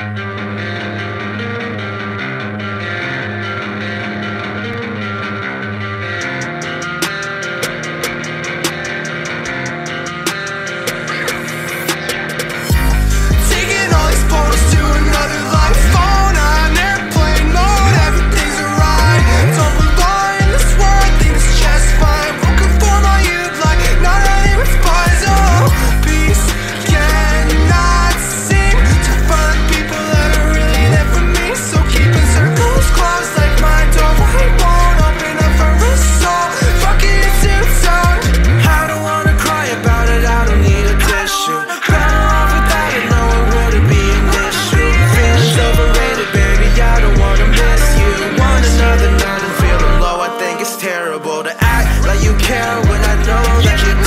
Bye. Jack